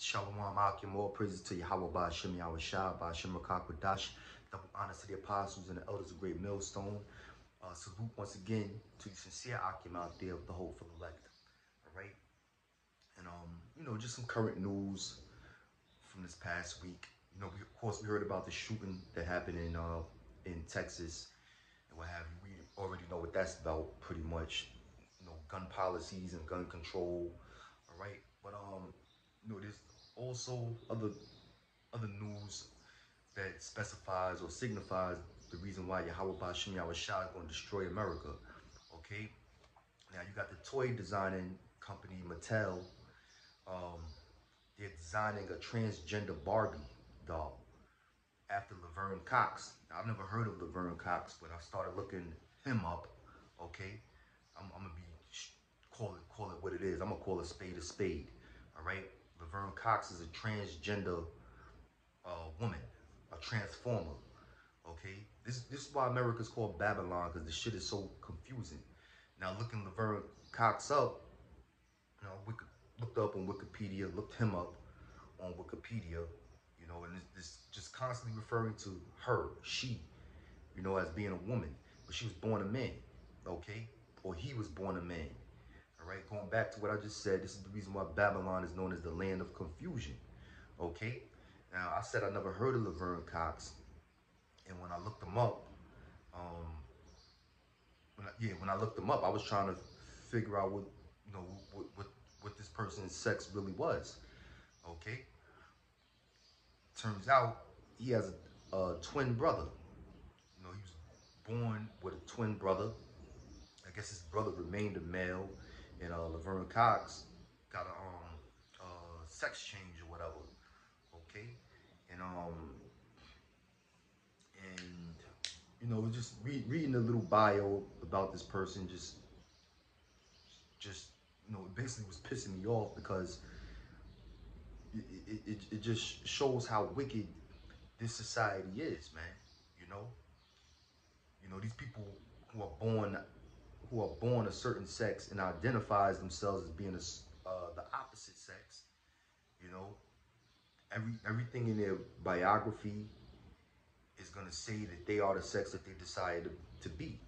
Shalom Akim, all praises to Yahweh by Hashem Yahweh Shah, by Hashem Rakakwadash. Double honors to the apostles and the elders of Great Millstone. Uh, salute once again to the sincere Akim out there of the hopeful elect. All right? And, um, you know, just some current news from this past week. You know, we, of course, we heard about the shooting that happened in uh, in Texas and what have you. We already know what that's about, pretty much. You know, gun policies and gun control. All right? But, um, know, there's also other other news that specifies or signifies the reason why Yahweh Bashim Yahweh Shah is going to destroy America. Okay? Now you got the toy designing company Mattel. Um, they're designing a transgender Barbie doll after Laverne Cox. Now, I've never heard of Laverne Cox, but I started looking him up. Okay? I'm, I'm gonna be call it call it what it is. I'm gonna call a spade a spade. All right? Laverne Cox is a transgender uh, woman, a transformer. Okay, this this is why America's called Babylon because the shit is so confusing. Now looking Laverne Cox up, you know, we looked up on Wikipedia, looked him up on Wikipedia, you know, and this just constantly referring to her, she, you know, as being a woman, but she was born a man, okay, or he was born a man right? Going back to what I just said, this is the reason why Babylon is known as the land of confusion, okay? Now, I said I never heard of Laverne Cox, and when I looked them up, um, when I, yeah, when I looked them up, I was trying to figure out what, you know, what, what, what this person's sex really was, okay? Turns out he has a, a twin brother. You know, he was born with a twin brother. I guess his brother remained a male and uh, Laverne Cox got a um sex change or whatever, okay, and um and you know just re reading a little bio about this person just just you know basically was pissing me off because it, it, it just shows how wicked this society is, man. You know, you know these people who are born who are born a certain sex and identifies themselves as being a, uh, the opposite sex. You know, every everything in their biography is going to say that they are the sex that they decided to, to be.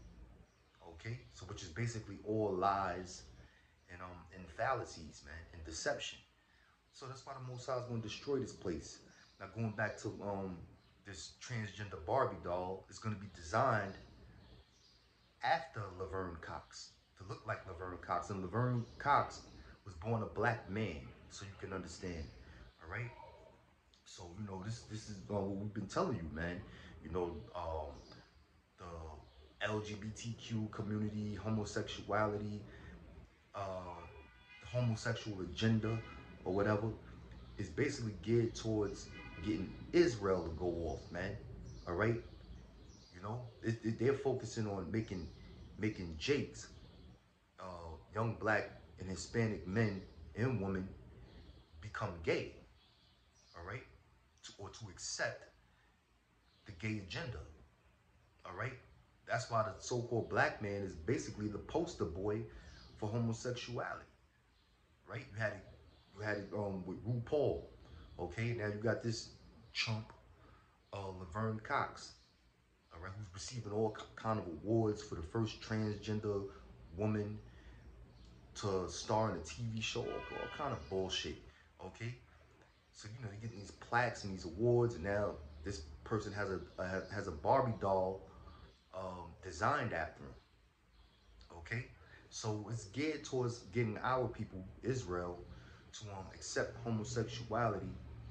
Okay, so which is basically all lies and um and fallacies, man, and deception. So that's why the Most is going to destroy this place. Now going back to um this transgender Barbie doll, is going to be designed after Laverne Cox to look like Laverne Cox. And Laverne Cox was born a black man, so you can understand. All right. So you know this this is uh, what we've been telling you, man. You know um, the LGBTQ community, homosexuality, uh, homosexual agenda, or whatever, is basically geared towards getting Israel to go off, man. All right. You know, it, it, they're focusing on making making Jakes, uh, young black and Hispanic men and women, become gay. All right, to, or to accept the gay agenda. All right, that's why the so-called black man is basically the poster boy for homosexuality. Right? You had it, you had it um with RuPaul. Okay, now you got this chump, uh, Laverne Cox all right, who's receiving all kind of awards for the first transgender woman to star in a TV show, all kind of bullshit, okay? So, you know, they're getting these plaques and these awards, and now this person has a, a has a Barbie doll um, designed after him, okay? So it's geared towards getting our people, Israel, to um, accept homosexuality,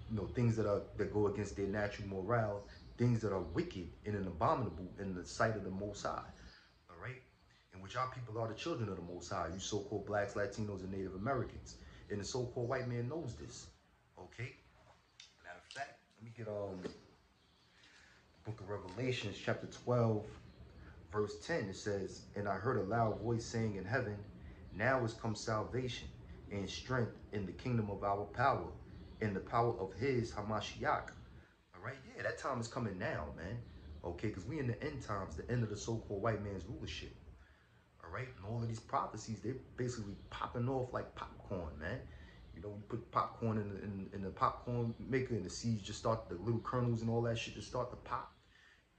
you know, things that are that go against their natural morale things that are wicked and abominable in the sight of the Most High. All right? And which our people are the children of the Most High, you so-called blacks, Latinos, and Native Americans. And the so-called white man knows this. Okay? Matter of fact, let me get um the book of Revelations, chapter 12, verse 10. It says, And I heard a loud voice saying in heaven, Now is come salvation and strength in the kingdom of our power, in the power of his Hamashiach right? Yeah, that time is coming now, man. Okay, because we in the end times, the end of the so-called white man's rulership. All right, and all of these prophecies, they're basically popping off like popcorn, man. You know, you put popcorn in the, in, in the popcorn maker and the seeds just start, the little kernels and all that shit just start to pop,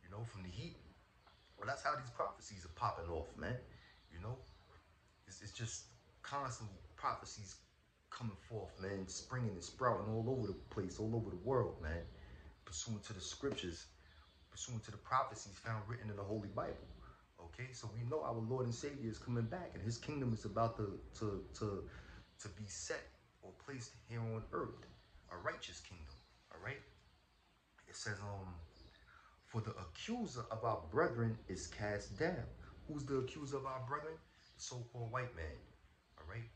you know, from the heat. Well, that's how these prophecies are popping off, man. You know, it's, it's just constantly prophecies coming forth, man, springing and sprouting all over the place, all over the world, man, pursuant to the scriptures, pursuant to the prophecies found written in the Holy Bible. Okay, so we know our Lord and Savior is coming back, and His kingdom is about to to to to be set or placed here on earth, a righteous kingdom. All right. It says, um, for the accuser of our brethren is cast down. Who's the accuser of our brethren? The so-called white man. All right.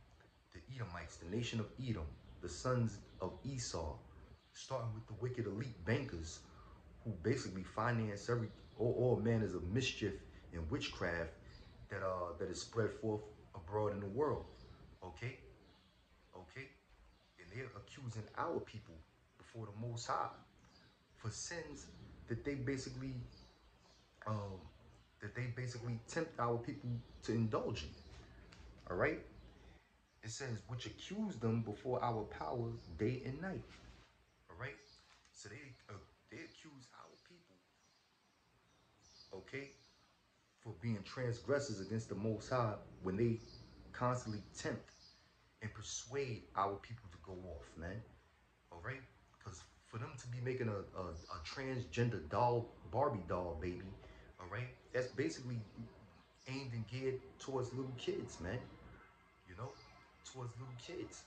The Edomites, the nation of Edom, the sons of Esau, starting with the wicked elite bankers who basically finance every all, manners of mischief and witchcraft that uh that is spread forth abroad in the world. Okay? Okay? And they're accusing our people before the most high for sins that they basically um that they basically tempt our people to indulge in. All right? It says, which accuse them before our power day and night. So they uh, they accuse our people, okay, for being transgressors against the Most High when they constantly tempt and persuade our people to go off, man. All right? Because for them to be making a, a, a transgender doll, Barbie doll baby, all right, that's basically aimed and geared towards little kids, man. You know, towards little kids.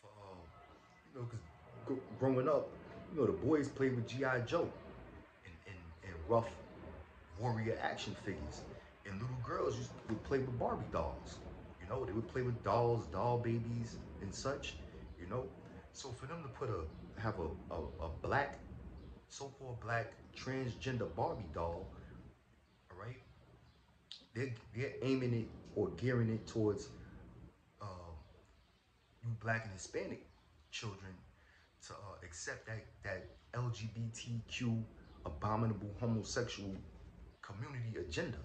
For, um, you know, because growing up, you know, the boys played with G.I. Joe and, and, and rough warrior action figures. And little girls used to play with Barbie dolls. You know, they would play with dolls, doll babies, and such. You know, so for them to put a have a a, a black, so-called black transgender Barbie doll, all right, they're they're aiming it or gearing it towards um, you black and Hispanic children to uh, accept that that LGBTQ abominable homosexual community agenda,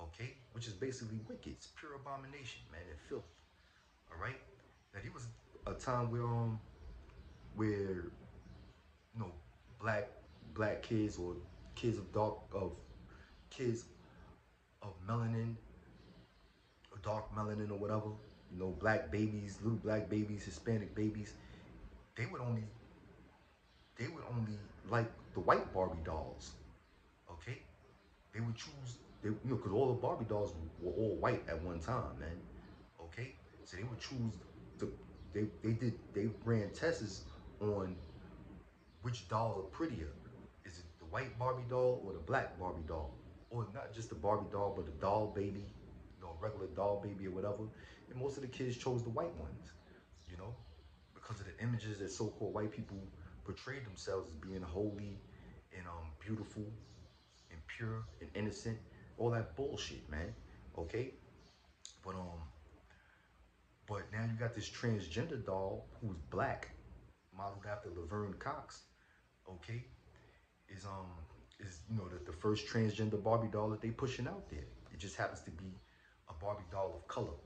okay? Which is basically wicked. It's pure abomination, man, and filth. All right. Now there was a time where um where you know black black kids or kids of dark of kids of melanin or dark melanin or whatever, you know, black babies, little black babies, Hispanic babies, they would only they would only like the white Barbie dolls. Okay? They would choose they you know because all the Barbie dolls were all white at one time, man. Okay? So they would choose the they they did they ran tests on which dolls are prettier. Is it the white Barbie doll or the black Barbie doll? Or not just the Barbie doll, but the doll baby, you know, regular doll baby or whatever. And most of the kids chose the white ones, because of the images that so-called white people portrayed themselves as being holy and um beautiful and pure and innocent. All that bullshit, man. Okay? But um but now you got this transgender doll who's black, modeled after Laverne Cox, okay? Is um is you know the, the first transgender Barbie doll that they pushing out there. It just happens to be a Barbie doll of color.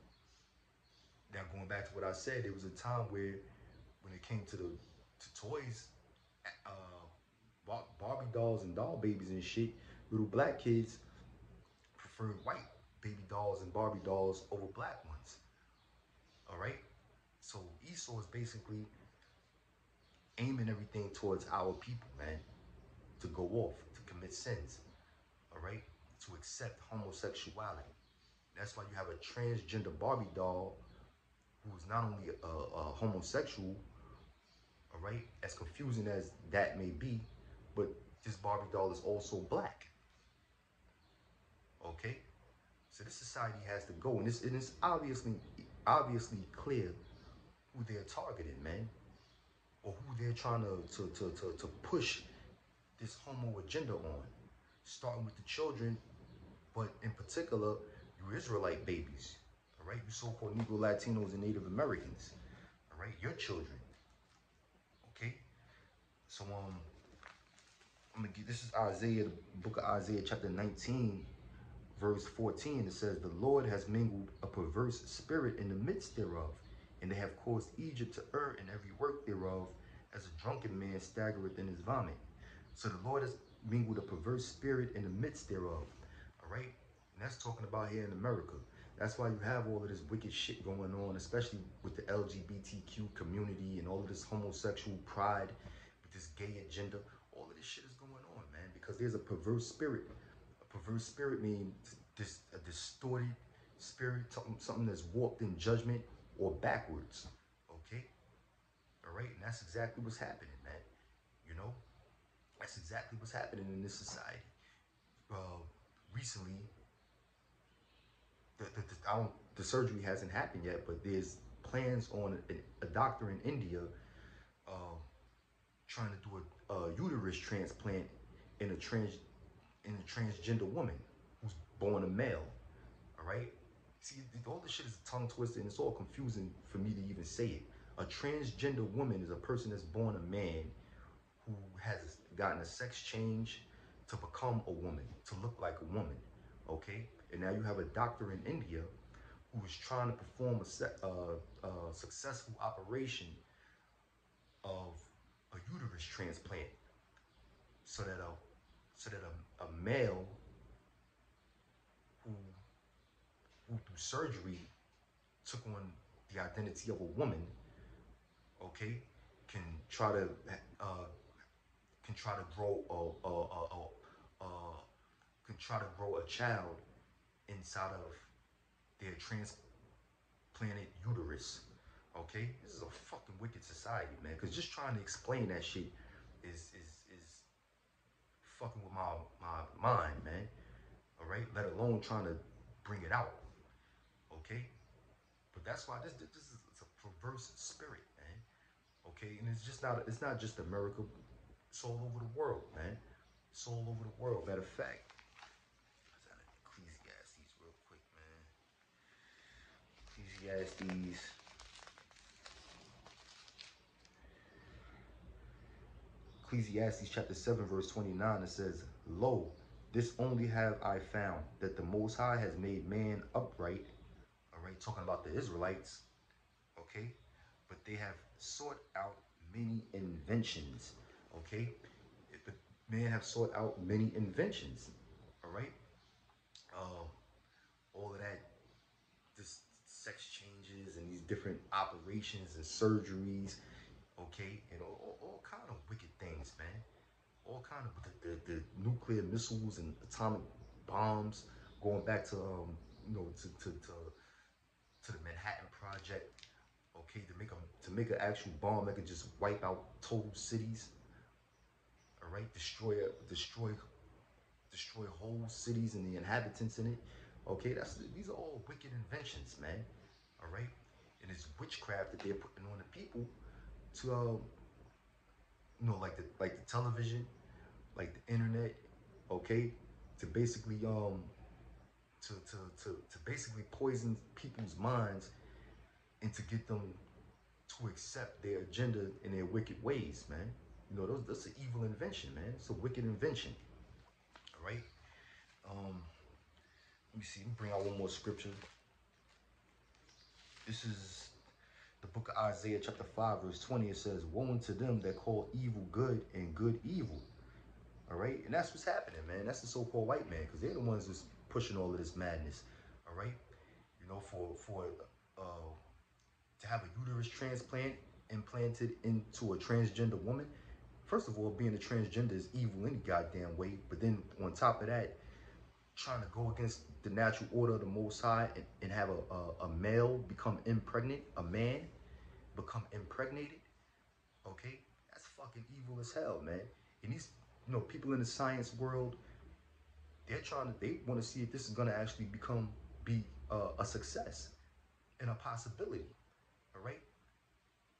Now going back to what I said, there was a time where when it came to the to toys, uh Barbie dolls and doll babies and shit, little black kids preferred white baby dolls and Barbie dolls over black ones. All right. So Esau is basically aiming everything towards our people, man, to go off, to commit sins. All right. To accept homosexuality. That's why you have a transgender Barbie doll who's not only a, a homosexual, all right, as confusing as that may be, but this Barbie doll is also black. Okay? So this society has to go, and it's, it's obviously obviously clear who they're targeting, man, or who they're trying to to to to, to push this homo agenda on, starting with the children, but in particular, you Israelite babies, all right, you so-called Negro Latinos and Native Americans, all right, your children. So um, I'm gonna get this is Isaiah, the book of Isaiah, chapter 19 verse 14, it says, The Lord has mingled a perverse spirit in the midst thereof, and they have caused Egypt to err in every work thereof, as a drunken man staggereth in his vomit. So the Lord has mingled a perverse spirit in the midst thereof. All right? And that's talking about here in America. That's why you have all of this wicked shit going on, especially with the LGBTQ community and all of this homosexual pride, this gay agenda. All of this shit is going on, man, because there's a perverse spirit. A perverse spirit means this a distorted spirit, something, something that's warped in judgment or backwards. Okay? All right? And that's exactly what's happening, man. You know? That's exactly what's happening in this society. Uh, recently, the, the, the, the surgery hasn't happened yet, but there's plans on a, a doctor in India uh, trying to do a, a, uterus transplant in a trans in a transgender woman who's born a male. All right. See, all this shit is tongue twisted and it's all confusing for me to even say it. A transgender woman is a person that's born a man who has gotten a sex change to become a woman, to look like a woman. Okay. And now you have a doctor in India who is trying to perform a, uh, a successful operation of a uterus transplant so that a so that a, a male who who through surgery took on the identity of a woman okay can try to uh, can try to grow a, a, a, a, can try to grow a child inside of their transplanted uterus. Okay, this is a fucking wicked society, man. Cause just trying to explain that shit is is is fucking with my my mind, man. All right, let alone trying to bring it out. Okay, but that's why this this is it's a perverse spirit, man. Okay, and it's just not it's not just America. It's all over the world, man. It's all over the world. Matter of fact, Ecclesiastes. Ecclesiastes chapter 7, verse 29, it says, Lo, this only have I found, that the Most High has made man upright. All right, talking about the Israelites. Okay, but they have sought out many inventions. Okay, but man have sought out many inventions. All right, uh, all of that this sex changes and these different operations and surgeries, okay, and all, all, all kind of wicked things, man. All kind of the, the, the, nuclear missiles and atomic bombs, going back to um, you know to to to, to the Manhattan Project, okay, to make a to make an actual bomb that could just wipe out total cities. All right, destroy destroy destroy whole cities and the inhabitants in it. Okay, that's these are all wicked inventions, man. All right, and it's witchcraft that they're putting on the people to, um, you know, like the like the television, like the internet. Okay, to basically um, to to to to basically poison people's minds and to get them to accept their agenda and their wicked ways, man. You know, those that's an evil invention, man. It's a wicked invention. All right. Um, let me see. Let me bring out one more scripture. This is the book of Isaiah, chapter 5, verse 20. It says, Woe unto them that call evil good and good evil. All right? And that's what's happening, man. That's the so-called white man, because they're the ones that's pushing all of this madness. All right? You know, for for uh, to have a uterus transplant implanted into a transgender woman. First of all, being a transgender is evil any goddamn way. But then on top of that, trying to go against the natural order of the Most High and, and have a, a, a male become impregnant, a man become impregnated, okay? That's fucking evil as hell, man. And these, you know, people in the science world, they're trying to, they want to see if this is going to actually become, be uh, a success and a possibility, all right?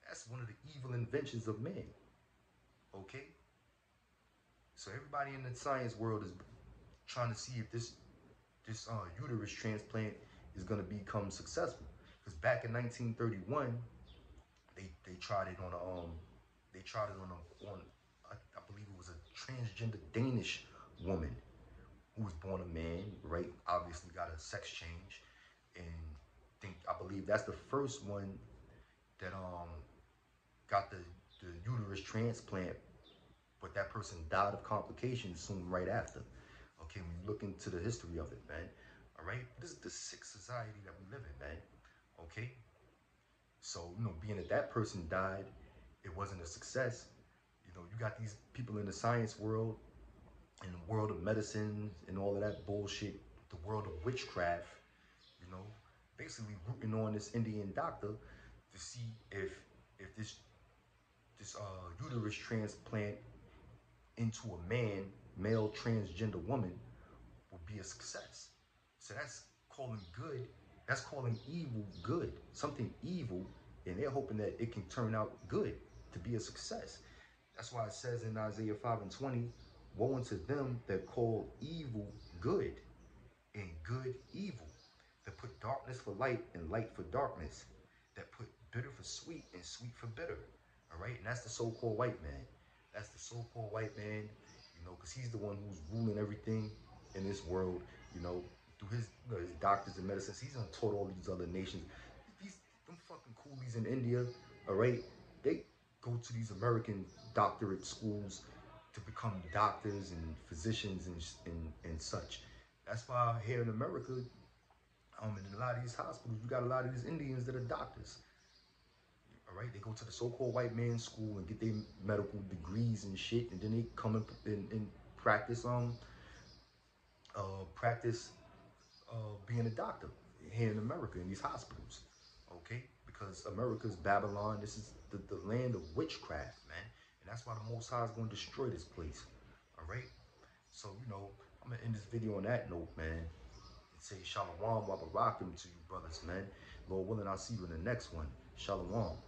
That's one of the evil inventions of man, okay? So everybody in the science world is trying to see if this this uh, uterus transplant is going to become successful. Because back in 1931, they they tried it on a um they tried it on a on believe it was a transgender Danish woman who was born a man, right? Obviously got a sex change, and think I believe that's the first one that um got the, the uterus transplant, but that person died of complications soon right after. You look into the history of it, man. All right, this is the sick society that we live in, man. Okay, so you know, being that that person died, it wasn't a success. You know, you got these people in the science world, in the world of medicine, and all of that bullshit, the world of witchcraft. You know, basically rooting on this Indian doctor to see if if this this uh, uterus transplant into a man, male transgender woman, will be a success. So that's calling good, that's calling evil good, something evil, and they're hoping that it can turn out good to be a success. That's why it says in Isaiah 5 and 20, woe unto them that call evil good and good evil, that put darkness for light and light for darkness, that put bitter for sweet and sweet for bitter. All right, and that's the so-called white man. That's the so-called white man, you know, because he's the one who's ruling everything in this world, you know, through his, you know, his doctors and medicines. He's done taught all these other nations. These them fucking coolies in India, all right, they go to these American doctorate schools to become doctors and physicians and, and, and such. That's why here in America, um, in a lot of these hospitals, you got a lot of these Indians that are doctors. All right, they go to the so-called white man's school and get their medical degrees and shit, and then they come and, and, and practice um uh practice uh being a doctor here in America in these hospitals. Okay, because America's Babylon. This is the, the land of witchcraft, man, and that's why the Most High is going to destroy this place. All right, so you know I'm gonna end this video on that note, man. Say Shalom, Wabarakim to you brothers, man. Lord willing, I'll see you in the next one. Shalom.